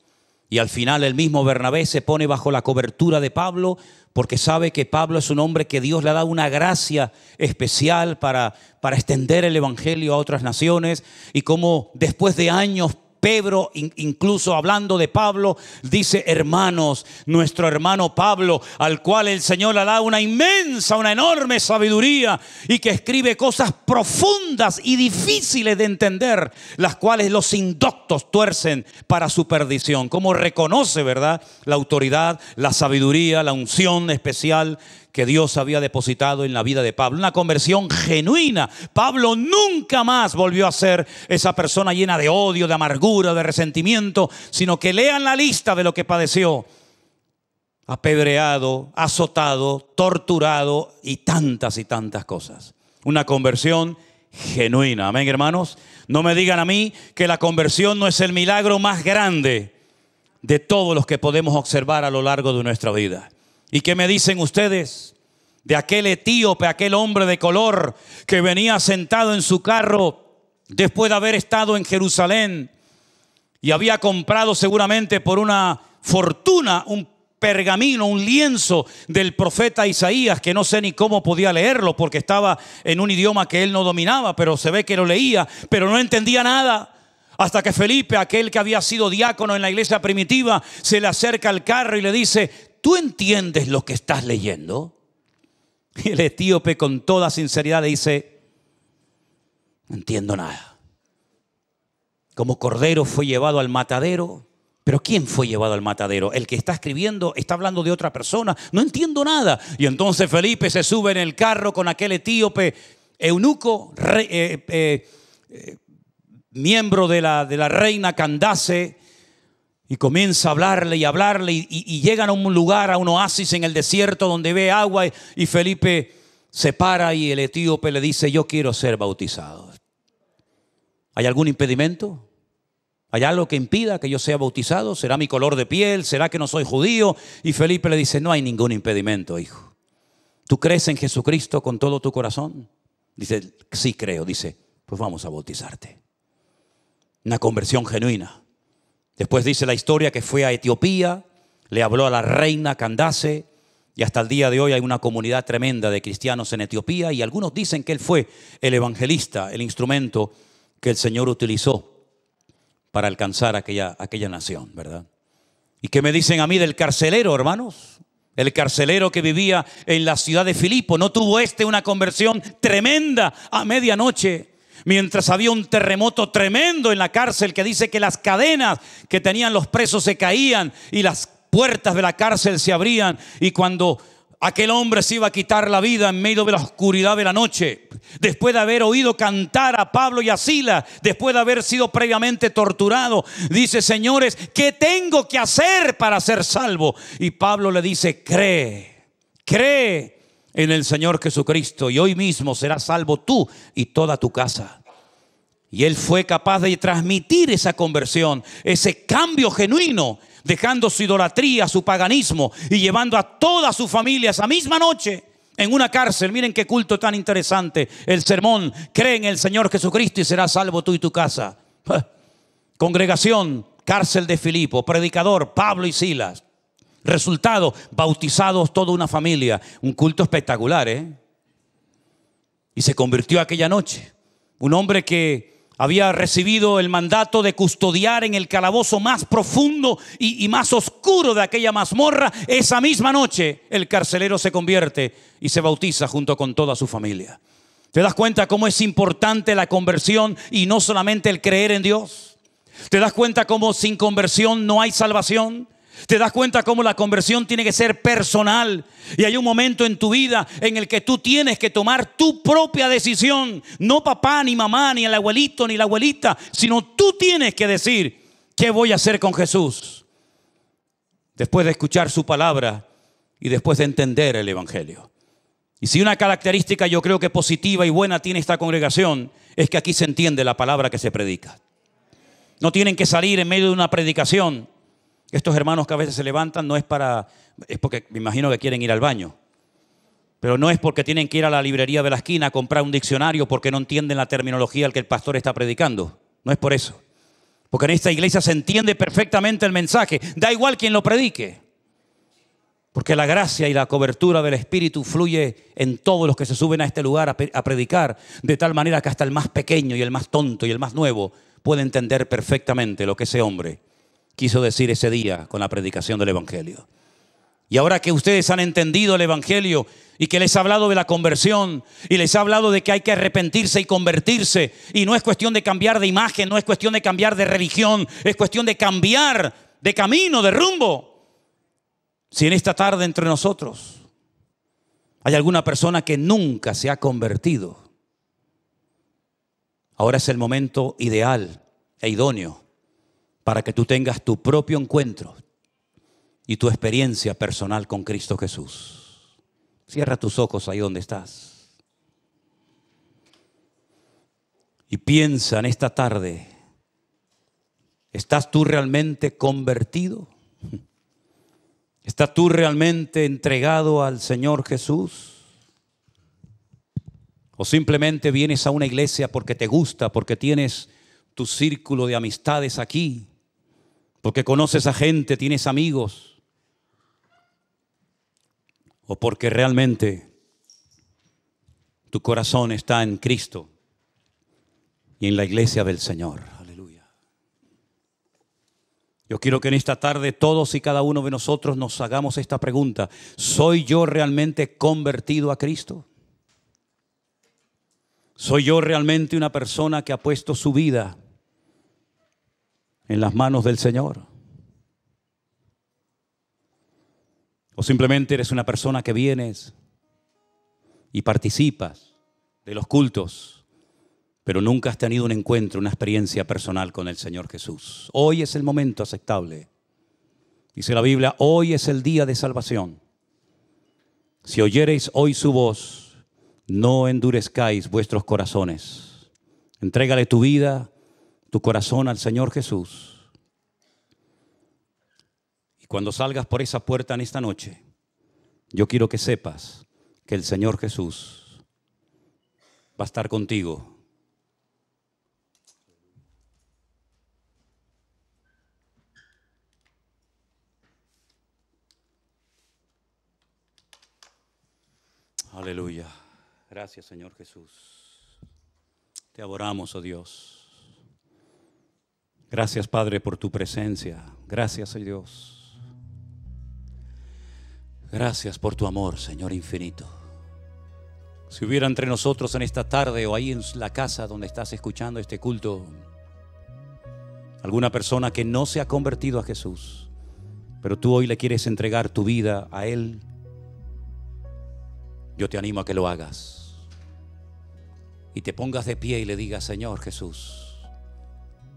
y al final el mismo Bernabé se pone bajo la cobertura de Pablo, porque sabe que Pablo es un hombre que Dios le ha dado una gracia especial para, para extender el Evangelio a otras naciones, y cómo después de años Pedro, incluso hablando de Pablo, dice, hermanos, nuestro hermano Pablo, al cual el Señor le da una inmensa, una enorme sabiduría y que escribe cosas profundas y difíciles de entender, las cuales los indoctos tuercen para su perdición. Como reconoce, ¿verdad? La autoridad, la sabiduría, la unción especial que Dios había depositado en la vida de Pablo. Una conversión genuina. Pablo nunca más volvió a ser esa persona llena de odio, de amargura, de resentimiento, sino que lean la lista de lo que padeció. Apedreado, azotado, torturado y tantas y tantas cosas. Una conversión genuina. Amén, hermanos. No me digan a mí que la conversión no es el milagro más grande de todos los que podemos observar a lo largo de nuestra vida. ¿Y qué me dicen ustedes de aquel etíope, aquel hombre de color que venía sentado en su carro después de haber estado en Jerusalén y había comprado seguramente por una fortuna un pergamino, un lienzo del profeta Isaías, que no sé ni cómo podía leerlo porque estaba en un idioma que él no dominaba, pero se ve que lo leía, pero no entendía nada. Hasta que Felipe, aquel que había sido diácono en la iglesia primitiva, se le acerca al carro y le dice, ¿tú entiendes lo que estás leyendo? Y el etíope con toda sinceridad dice, no entiendo nada. Como cordero fue llevado al matadero, pero ¿quién fue llevado al matadero? El que está escribiendo está hablando de otra persona. No entiendo nada. Y entonces Felipe se sube en el carro con aquel etíope eunuco, eh, eh, eh, miembro de la, de la reina Candace, y comienza a hablarle y hablarle y, llegan a un lugar, a un oasis en el desierto donde ve agua y, Felipe se para y el etíope le dice, yo quiero ser bautizado. ¿Hay algún impedimento? ¿Hay algo que impida que yo sea bautizado? ¿Será mi color de piel? ¿Será que no soy judío? Y Felipe le dice, no hay ningún impedimento, hijo. ¿Tú crees en Jesucristo con todo tu corazón? Dice, sí creo. Dice, pues vamos a bautizarte. Una conversión genuina. Después dice la historia que fue a Etiopía, le habló a la reina Candace y hasta el día de hoy hay una comunidad tremenda de cristianos en Etiopía y algunos dicen que él fue el evangelista, el instrumento que el Señor utilizó para alcanzar aquella, aquella nación, ¿verdad? ¿Y qué me dicen a mí del carcelero, hermanos? El carcelero que vivía en la ciudad de Filipo, ¿no tuvo este una conversión tremenda a medianoche? Mientras había un terremoto tremendo en la cárcel que dice que las cadenas que tenían los presos se caían y las puertas de la cárcel se abrían y cuando aquel hombre se iba a quitar la vida en medio de la oscuridad de la noche, después de haber oído cantar a Pablo y a Sila, después de haber sido previamente torturado, dice, señores, ¿qué tengo que hacer para ser salvo? Y Pablo le dice, cree, cree en el Señor Jesucristo y hoy mismo serás salvo tú y toda tu casa. Y él fue capaz de transmitir esa conversión, ese cambio genuino, dejando su idolatría, su paganismo y llevando a toda su familia esa misma noche en una cárcel. Miren qué culto tan interesante. El sermón, cree en el Señor Jesucristo y serás salvo tú y tu casa. Congregación, cárcel de Filipo, predicador, Pablo y Silas. Resultado, bautizados toda una familia. Un culto espectacular, ¿eh? Y se convirtió aquella noche. Un hombre que había recibido el mandato de custodiar en el calabozo más profundo y, y, más oscuro de aquella mazmorra. Esa misma noche el carcelero se convierte y se bautiza junto con toda su familia. ¿Te das cuenta cómo es importante la conversión y no solamente el creer en Dios? ¿Te das cuenta cómo sin conversión no hay salvación? Te das cuenta cómo la conversión tiene que ser personal. Y hay un momento en tu vida en el que tú tienes que tomar tu propia decisión. No papá, ni mamá, ni el abuelito, ni la abuelita, sino tú tienes que decir, ¿qué voy a hacer con Jesús? Después de escuchar su palabra y después de entender el Evangelio. Y si una característica yo creo que positiva y buena tiene esta congregación, es que aquí se entiende la palabra que se predica. No tienen que salir en medio de una predicación Estos hermanos que a veces se levantan no es para, es porque me imagino que quieren ir al baño. Pero no es porque tienen que ir a la librería de la esquina a comprar un diccionario porque no entienden la terminología al que el pastor está predicando. No es por eso. Porque en esta iglesia se entiende perfectamente el mensaje. Da igual quien lo predique. Porque la gracia y la cobertura del Espíritu fluye en todos los que se suben a este lugar a, predicar, de tal manera que hasta el más pequeño y el más tonto y el más nuevo puede entender perfectamente lo que ese hombre quiso decir ese día con la predicación del Evangelio. Y ahora que ustedes han entendido el Evangelio y que les ha hablado de la conversión y les ha hablado de que hay que arrepentirse y convertirse, y no es cuestión de cambiar de imagen, no es cuestión de cambiar de religión, es cuestión de cambiar de camino, de rumbo. Si en esta tarde entre nosotros hay alguna persona que nunca se ha convertido, ahora es el momento ideal e idóneo para que tú tengas tu propio encuentro y tu experiencia personal con Cristo Jesús. Cierra tus ojos ahí donde estás. Y piensa en esta tarde, ¿estás tú realmente convertido? ¿Estás tú realmente entregado al Señor Jesús? ¿O simplemente vienes a una iglesia porque te gusta, porque tienes tu círculo de amistades aquí? Porque conoces a gente, tienes amigos, o porque realmente tu corazón está en Cristo y en la iglesia del Señor. Aleluya. Yo quiero que en esta tarde todos y cada uno de nosotros nos hagamos esta pregunta. ¿Soy yo realmente convertido a Cristo? ¿Soy yo realmente una persona que ha puesto su vida en las manos del Señor. O simplemente eres una persona que vienes y participas de los cultos, pero nunca has tenido un encuentro, una experiencia personal con el Señor Jesús. Hoy es el momento aceptable. Dice la Biblia, hoy es el día de salvación. Si oyereis hoy su voz, no endurezcáis vuestros corazones. Entrégale tu vida, tu corazón al Señor Jesús. Y cuando salgas por esa puerta en esta noche, yo quiero que sepas que el Señor Jesús va a estar contigo. Aleluya. Gracias Señor Jesús. Te adoramos, oh Dios. Gracias, Padre, por tu presencia. Gracias, Dios. Gracias por tu amor, Señor infinito. Si hubiera entre nosotros en esta tarde o ahí en la casa donde estás escuchando este culto, alguna persona que no se ha convertido a Jesús, pero tú hoy le quieres entregar tu vida a Él, yo te animo a que lo hagas. Y te pongas de pie y le digas, Señor Jesús,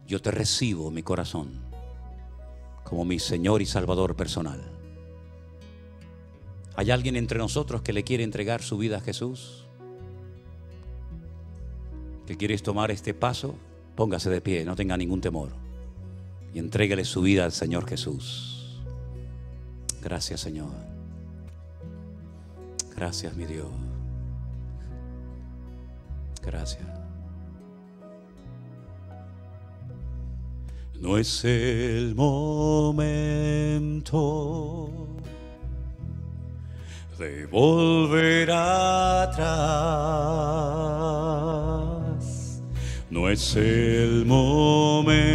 yo te recibo mi corazón como mi Señor y Salvador personal. ¿Hay alguien entre nosotros que le quiere entregar su vida a Jesús? ¿Que quieres tomar este paso? Póngase de pie, no tenga ningún temor. Y entréguele su vida al Señor Jesús. Gracias, Señor. Gracias, mi Dios. Gracias. No es el momento de volver atrás. No es el momento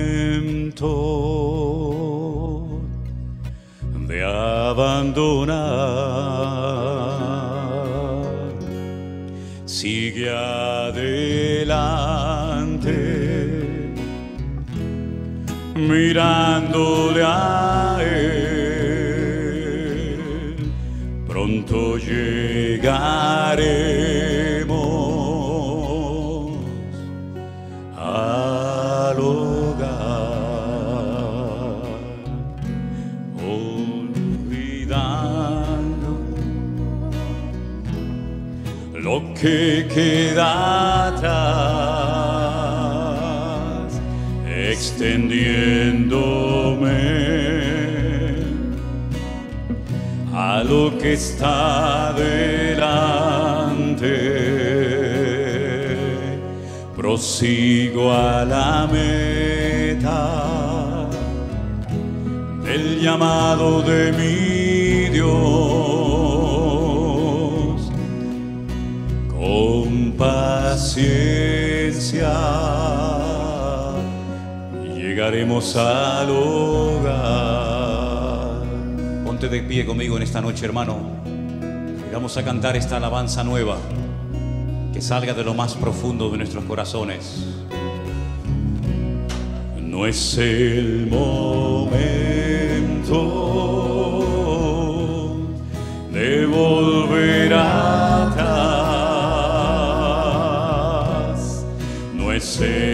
de abandonar. Sigue adelante mirándole a él. Pronto llegaremos al hogar, olvidando lo que queda atrás extendiéndome a lo que está delante. Prosigo a la meta del llamado de mi Dios con paciencia llegaremos al hogar. Ponte de pie conmigo en esta noche, hermano. Vamos a cantar esta alabanza nueva que salga de lo más profundo de nuestros corazones. No es el momento de volver atrás. No es el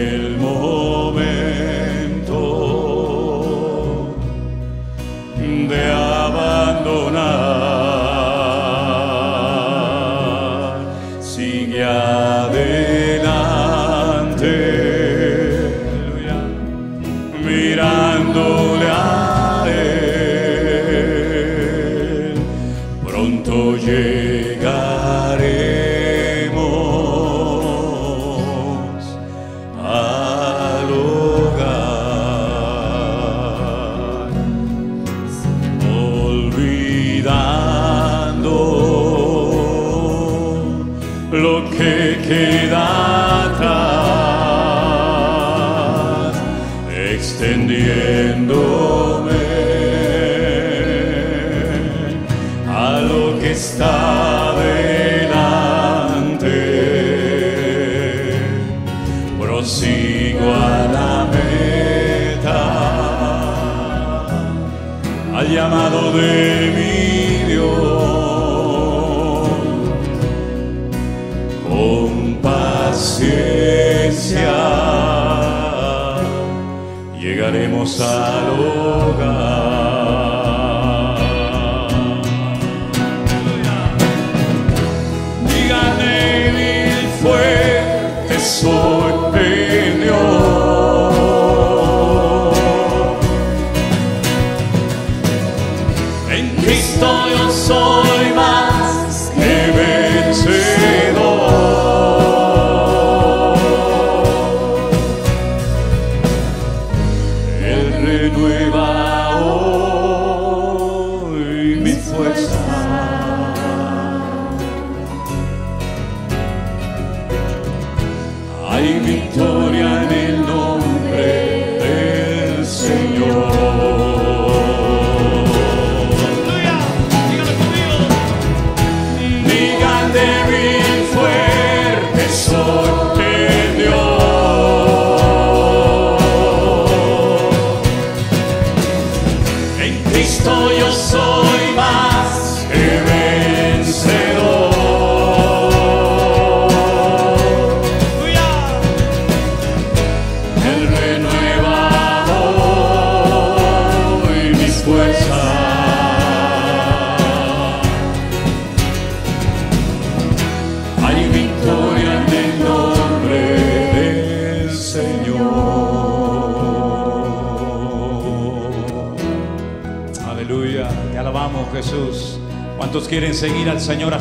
Señor,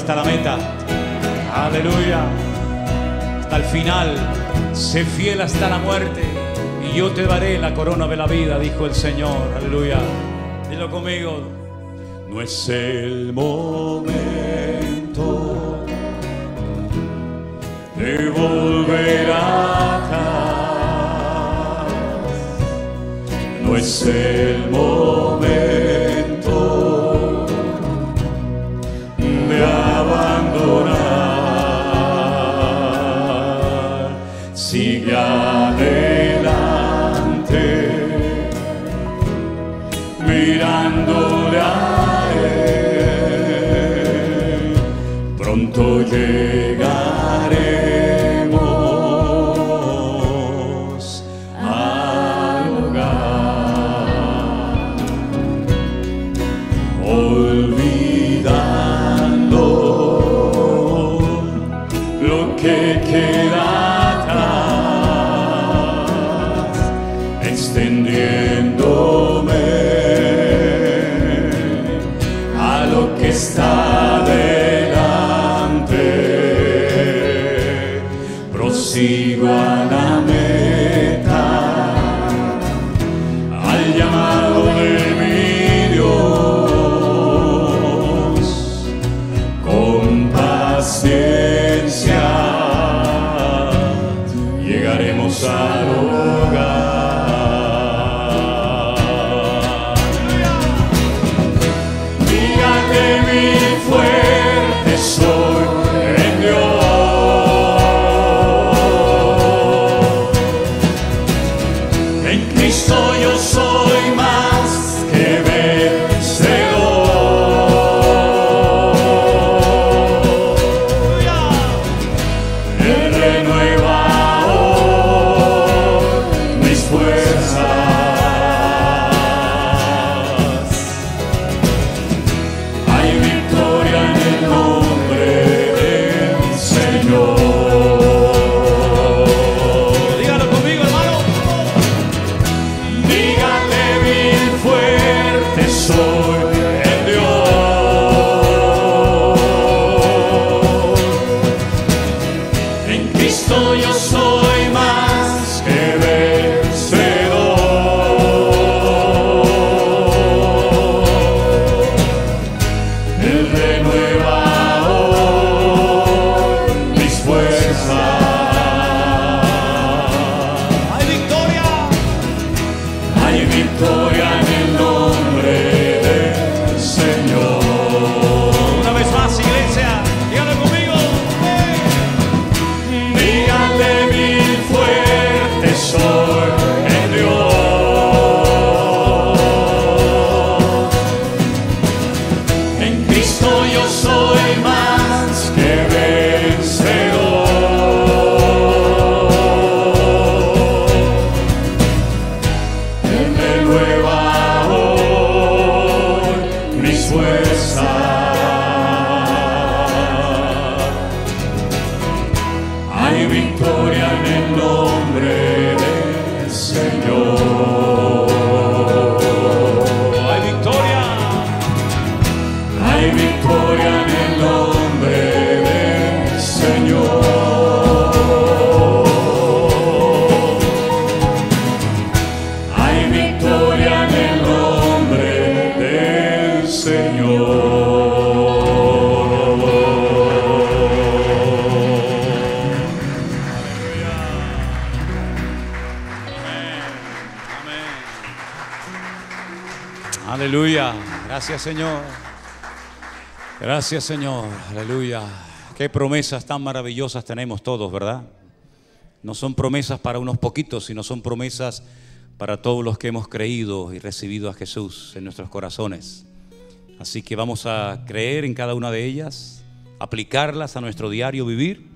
adoraré. Pronto llegaré. Gracias, Señor. Aleluya. Qué promesas tan maravillosas tenemos todos, ¿verdad? No son promesas para unos poquitos, sino son promesas para todos los que hemos creído y recibido a Jesús en nuestros corazones. Así que vamos a creer en cada una de ellas, aplicarlas a nuestro diario vivir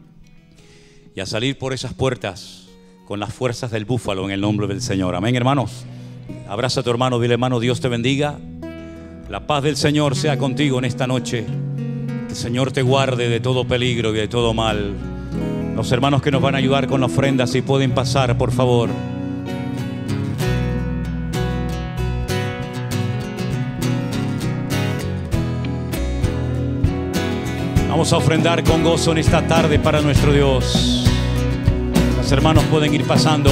y a salir por esas puertas con las fuerzas del búfalo en el nombre del Señor. Amén, hermanos. Abraza a tu hermano, dile hermano, Dios te bendiga. La paz del Señor sea contigo en esta noche. El Señor te guarde de todo peligro y de todo mal. Los hermanos que nos van a ayudar con la ofrenda, si pueden pasar, por favor. Vamos a ofrendar con gozo en esta tarde para nuestro Dios. Los hermanos pueden ir pasando.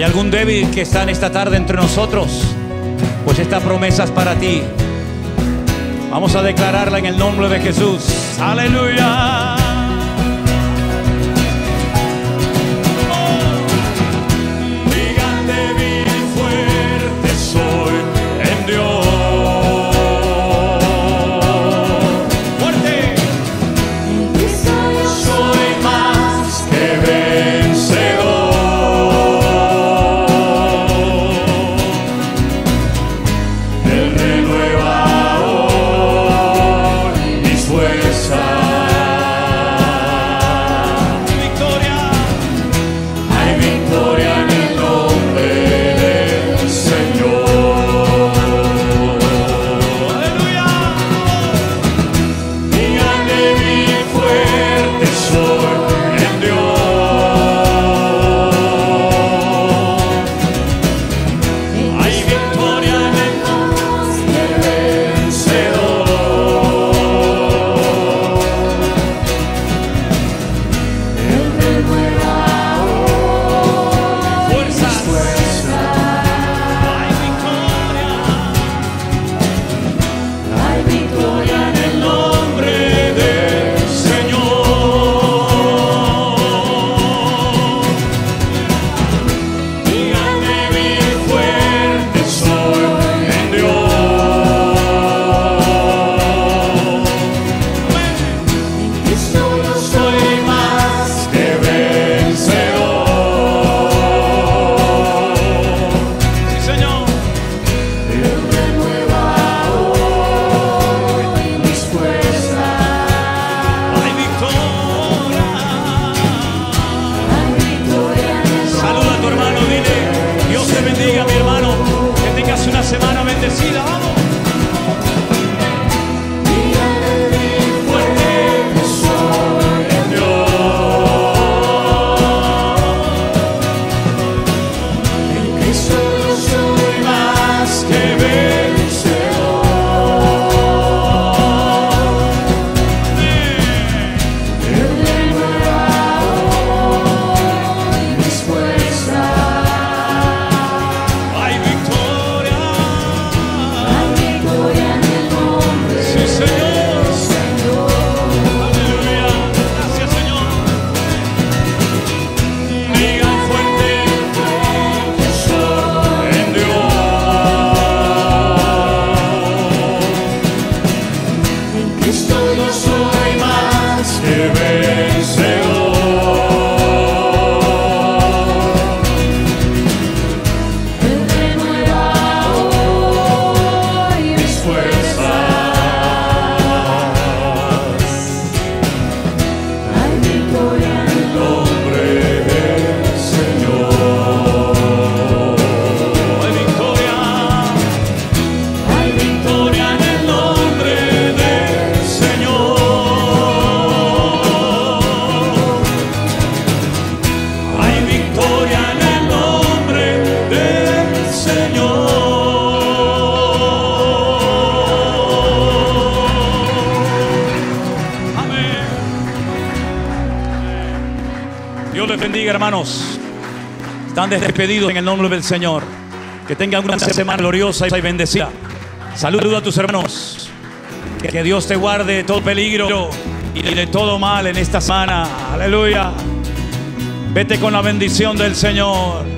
¿Hay algún débil que está en esta tarde entre nosotros? Pues esta promesa es para ti. Vamos a declararla en el nombre de Jesús. Aleluya. Están despedidos en el nombre del Señor. Que tengan una semana gloriosa y bendecida. Saluda a tus hermanos. Que Dios te guarde de todo peligro y de todo mal en esta semana. Aleluya. Vete con la bendición del Señor.